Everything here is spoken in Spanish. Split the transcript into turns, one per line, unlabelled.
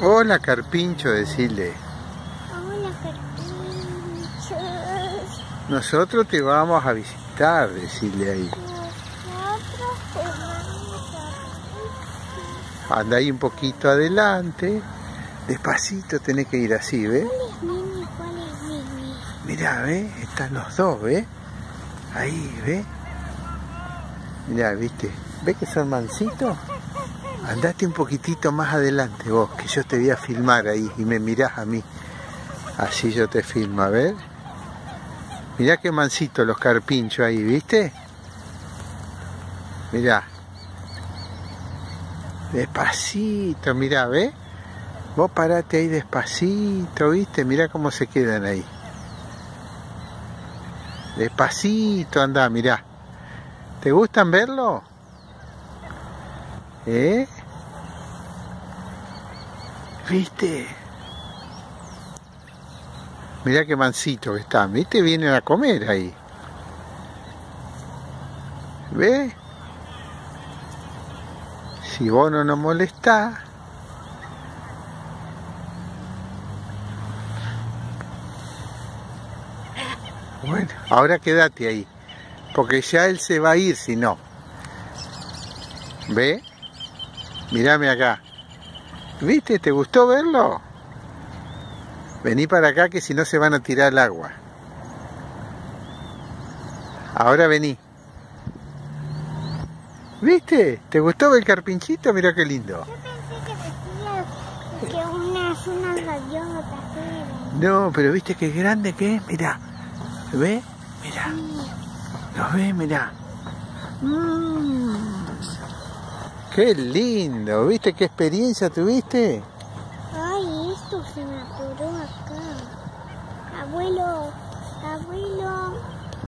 Hola, Carpincho, decirle.
Hola, carpinchos.
Nosotros te vamos a visitar, decirle ahí.
Nosotros te vamos a
Anda ahí un poquito adelante. Despacito tenés que ir así, ¿ves?
¿Cuál es Mimi? ¿Cuál es Mimi?
Mirá, ¿ves? Están los dos, ¿ves? Ahí, ¿ves? Mirá, ¿viste? ¿Ves que son mansitos? Andate un poquitito más adelante vos, que yo te voy a filmar ahí y me mirás a mí. Así yo te filmo, a ver. Mirá qué mansito los carpinchos ahí, ¿viste? Mirá. Despacito, mirá, ¿ves? Vos parate ahí despacito, ¿viste? Mirá cómo se quedan ahí. Despacito anda, mirá. ¿Te gustan verlo? ¿Eh? ¿Viste? Mirá qué mansito que están, ¿viste? Vienen a comer ahí. ¿Ves? Si vos no nos molestás, Bueno, ahora quédate ahí. Porque ya él se va a ir si no. ¿Ve? Mírame acá. ¿Viste? ¿Te gustó verlo? Vení para acá que si no se van a tirar al agua. Ahora vení. ¿Viste? ¿Te gustó el carpinchito? Mira qué lindo.
Yo pensé que decía que unas, unas gaviotas eran.
No, pero ¿viste qué grande que es? Mira. ¿Ve? Mira. ¿Lo ves? Mira. Mm. Qué lindo. ¿Viste qué experiencia tuviste?
Ay, esto se me atoró acá. Abuelo, abuelo.